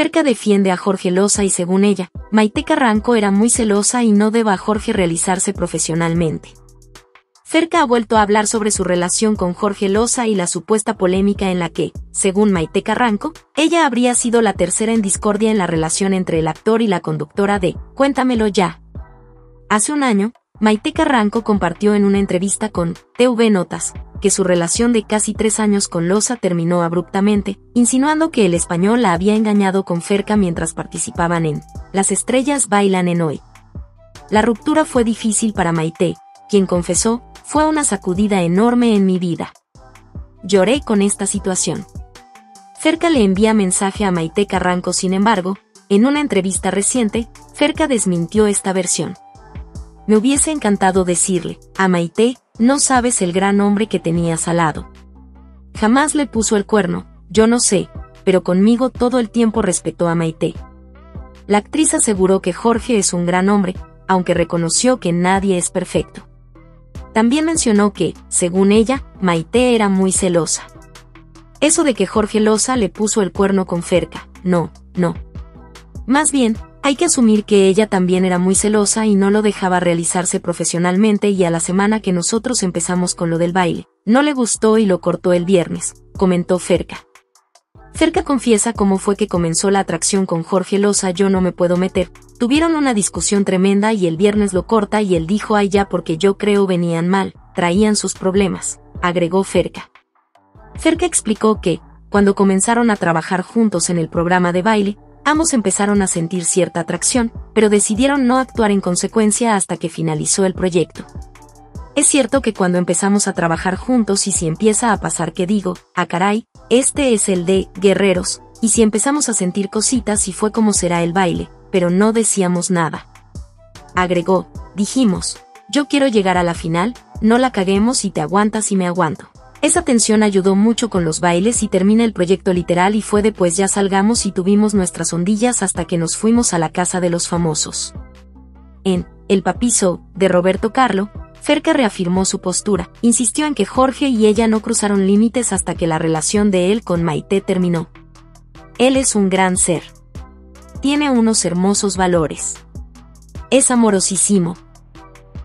Ferca defiende a Jorge Loza y según ella, Maite Carranco era muy celosa y no deba a Jorge realizarse profesionalmente. Ferca ha vuelto a hablar sobre su relación con Jorge Loza y la supuesta polémica en la que, según Maite Carranco, ella habría sido la tercera en discordia en la relación entre el actor y la conductora de Cuéntamelo ya. Hace un año, Maite Carranco compartió en una entrevista con TV Notas que su relación de casi tres años con Loza terminó abruptamente, insinuando que el español la había engañado con Ferca mientras participaban en Las estrellas bailan en hoy. La ruptura fue difícil para Maite, quien confesó, fue una sacudida enorme en mi vida. Lloré con esta situación. Ferca le envía mensaje a Maite Carranco, sin embargo, en una entrevista reciente, Ferca desmintió esta versión. Me hubiese encantado decirle, a Maite, no sabes el gran hombre que tenías al lado. Jamás le puso el cuerno, yo no sé, pero conmigo todo el tiempo respetó a Maite. La actriz aseguró que Jorge es un gran hombre, aunque reconoció que nadie es perfecto. También mencionó que, según ella, Maite era muy celosa. Eso de que Jorge Loza le puso el cuerno con Ferca, no, no. Más bien, hay que asumir que ella también era muy celosa y no lo dejaba realizarse profesionalmente y a la semana que nosotros empezamos con lo del baile, no le gustó y lo cortó el viernes, comentó Ferca. Ferca confiesa cómo fue que comenzó la atracción con Jorge Loza yo no me puedo meter, tuvieron una discusión tremenda y el viernes lo corta y él dijo ay ya porque yo creo venían mal, traían sus problemas, agregó Ferca. Ferca explicó que, cuando comenzaron a trabajar juntos en el programa de baile, ambos empezaron a sentir cierta atracción, pero decidieron no actuar en consecuencia hasta que finalizó el proyecto. Es cierto que cuando empezamos a trabajar juntos y si empieza a pasar que digo, ah caray, este es el de guerreros, y si empezamos a sentir cositas y fue como será el baile, pero no decíamos nada. Agregó, dijimos, yo quiero llegar a la final, no la caguemos y te aguantas y me aguanto. Esa tensión ayudó mucho con los bailes y termina el proyecto literal y fue de pues ya salgamos y tuvimos nuestras ondillas hasta que nos fuimos a la casa de los famosos. En El Papizo, de Roberto Carlo, Ferca reafirmó su postura, insistió en que Jorge y ella no cruzaron límites hasta que la relación de él con Maite terminó. Él es un gran ser. Tiene unos hermosos valores. Es amorosísimo.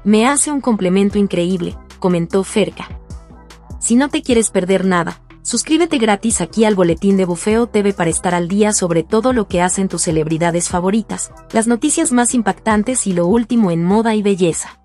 Me hace un complemento increíble, comentó Ferca. Si no te quieres perder nada, suscríbete gratis aquí al boletín de Bufeo TV para estar al día sobre todo lo que hacen tus celebridades favoritas, las noticias más impactantes y lo último en moda y belleza.